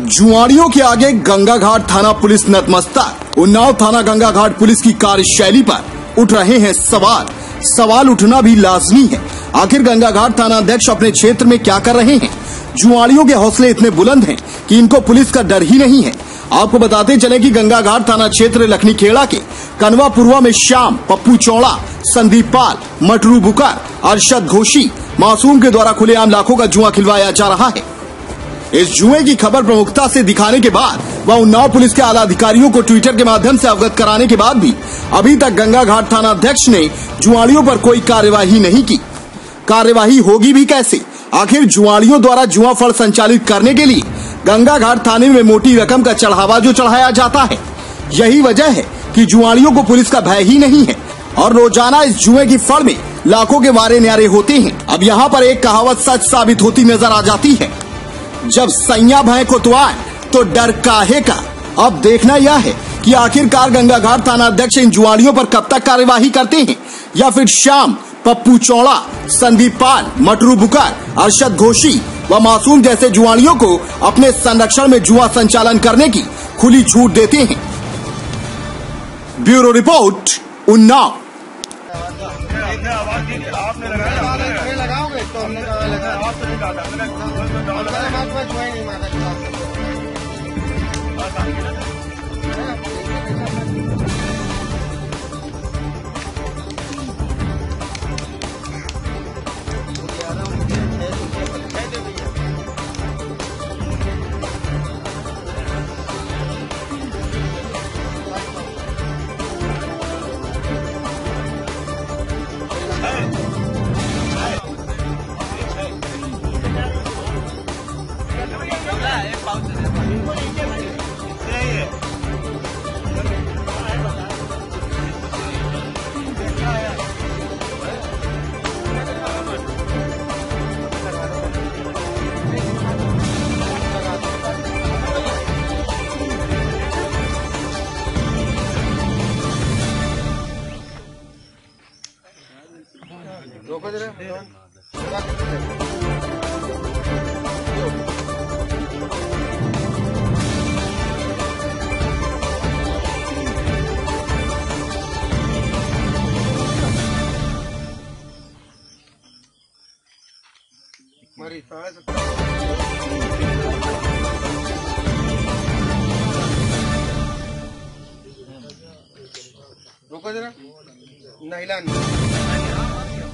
जुआड़ियों के आगे गंगा घाट थाना पुलिस नतमस्तक। उन्नाव थाना गंगा घाट पुलिस की कार्यशैली पर उठ रहे हैं सवाल। सवाल उठना भी लाजमी है। आखिर गंगा घाट थाना अध्यक्ष अपने क्षेत्र में क्या कर रहे हैं? जुआड़ियों के हौसले इतने बुलंद हैं कि इनको पुलिस का डर ही नहीं है। आपको बताते चले कि गंगा घाट थाना क्षेत्र लखनीखेड़ा के कनवा पुरवा में श्याम, पप्पू चौड़ा, संदीप पाल, मटरू बुकर, अरशद घोषी, मासूम के द्वारा खुलेआम लाखों का जुआ खिलवाया जा रहा है। इस जुए की खबर प्रमुखता से दिखाने के बाद व उन्नाव पुलिस के आला अधिकारियों को ट्विटर के माध्यम से अवगत कराने के बाद भी, अभी तक गंगा घाट थाना अध्यक्ष ने जुआड़ियों पर कोई कार्यवाही नहीं की। कार्यवाही होगी भी कैसे? आखिर जुआड़ियों द्वारा जुआ फल संचालित करने के लिए गंगा घाट थाने में मोटी रकम का चढ़ावा जो चढ़ाया जाता है। यही वजह है कि जुआड़ियों को पुलिस का भय ही नहीं है और रोज़ाना इस जुए की फड़ में लाखों के वारे न्यारे होते हैं। अब यहाँ पर एक कहावत सच साबित होती नज़र आ जाती है। जब सैया भय को तो डर काहे का? अब देखना यह है कि आखिरकार गंगा घाट थाना अध्यक्ष इन जुआड़ियों पर कब तक कार्यवाही करते हैं? या फिर शाम पप्पू चौड़ा, संदीप पाल, मटरू बुकार अरशद घोषी व मासूम जैसे जुआड़ियों को अपने संरक्षण में जुआ संचालन करने की खुली छूट देते हैं। Bureau report, Unnao. জয় নেই মাতা रोको जरा। मरी। नैला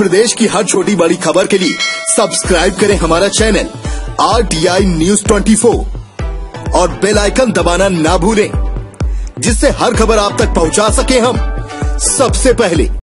प्रदेश की हर छोटी बड़ी खबर के लिए सब्सक्राइब करें हमारा channel R T I news twenty four और बेल आइकन दबाना ना भूलें, जिससे हर खबर आप तक पहुँचा सके हम। सबसे पहले